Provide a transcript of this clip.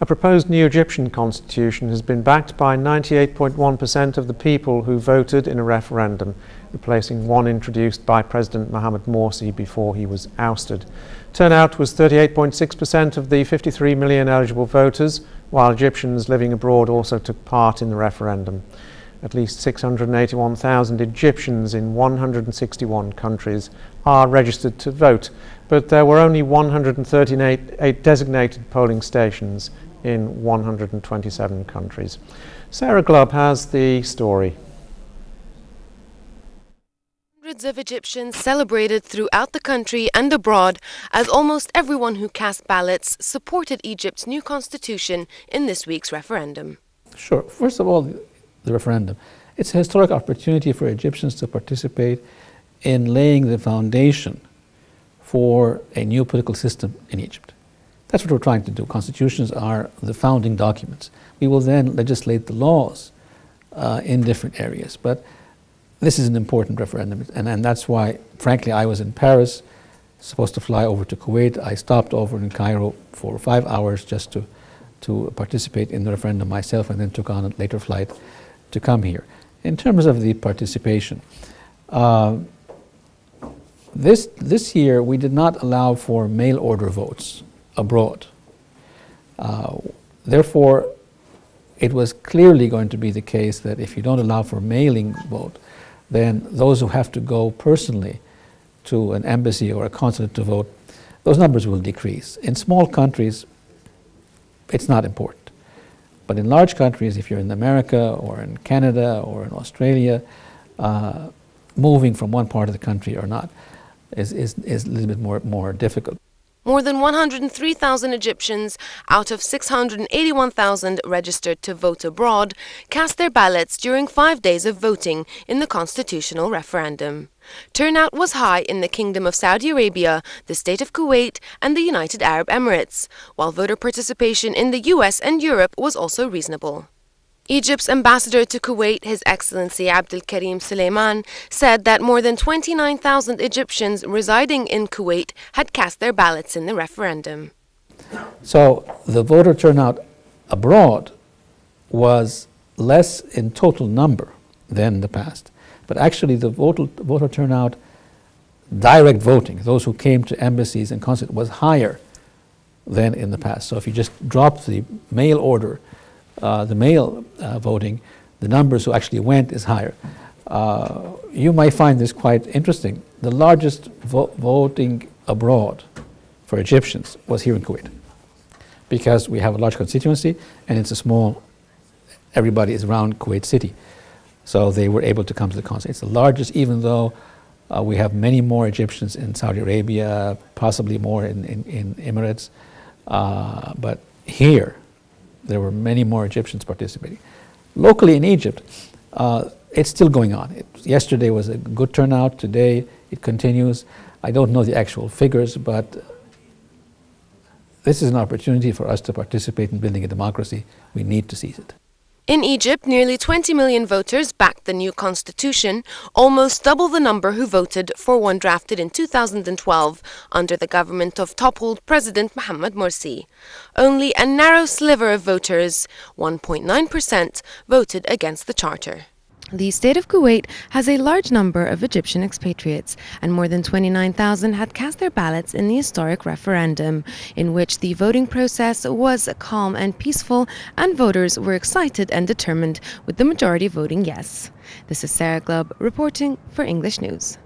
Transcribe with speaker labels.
Speaker 1: A proposed new Egyptian constitution has been backed by 98.1% of the people who voted in a referendum, replacing one introduced by President Mohamed Morsi before he was ousted. Turnout was 38.6% of the 53 million eligible voters, while Egyptians living abroad also took part in the referendum. At least 681,000 Egyptians in 161 countries are registered to vote, but there were only 138 designated polling stations in 127 countries. Sarah Glubb has the story.
Speaker 2: Hundreds of Egyptians celebrated throughout the country and abroad as almost everyone who cast ballots supported Egypt's new constitution in this week's referendum.
Speaker 3: Sure. First of all, the referendum. It's a historic opportunity for Egyptians to participate in laying the foundation for a new political system in Egypt. That's what we're trying to do. Constitutions are the founding documents. We will then legislate the laws uh, in different areas. But this is an important referendum, and, and that's why, frankly, I was in Paris, supposed to fly over to Kuwait. I stopped over in Cairo for five hours just to, to participate in the referendum myself, and then took on a later flight to come here. In terms of the participation, uh, this, this year we did not allow for mail order votes abroad. Uh, therefore, it was clearly going to be the case that if you don't allow for mailing vote, then those who have to go personally to an embassy or a consulate to vote, those numbers will decrease. In small countries, it's not important. But in large countries, if you're in America or in Canada or in Australia, uh, moving from one part of the country or not is, is, is a little bit more, more difficult.
Speaker 2: More than 103,000 Egyptians out of 681,000 registered to vote abroad cast their ballots during five days of voting in the constitutional referendum. Turnout was high in the Kingdom of Saudi Arabia, the State of Kuwait, and the United Arab Emirates, while voter participation in the US and Europe was also reasonable. Egypt's ambassador to Kuwait, His Excellency Abdel Karim Suleiman, said that more than 29,000 Egyptians residing in Kuwait had cast their ballots in the referendum.
Speaker 3: So the voter turnout abroad was less in total number than in the past. But actually, the voter, voter turnout, direct voting, those who came to embassies and consulates, was higher than in the past. So if you just drop the mail order uh, the mail uh, voting, the numbers who actually went is higher. Uh, you might find this quite interesting. The largest vo voting abroad for Egyptians was here in Kuwait because we have a large constituency and it's a small, everybody is around Kuwait City. So they were able to come to the consulate. It's the largest, even though uh, we have many more Egyptians in Saudi Arabia, possibly more in, in, in Emirates. Uh, but here, there were many more Egyptians participating. Locally in Egypt, uh, it's still going on. It, yesterday was a good turnout. Today it continues. I don't know the actual figures, but this is an opportunity for us to participate in building a democracy. We need to seize it.
Speaker 2: In Egypt, nearly 20 million voters backed the new constitution, almost double the number who voted for one drafted in 2012 under the government of toppled President Mohamed Morsi. Only a narrow sliver of voters, 1.9%, voted against the charter. The state of Kuwait has a large number of Egyptian expatriates, and more than 29,000 had cast their ballots in the historic referendum, in which the voting process was calm and peaceful, and voters were excited and determined, with the majority voting yes. This is Sarah Glubb reporting for English News.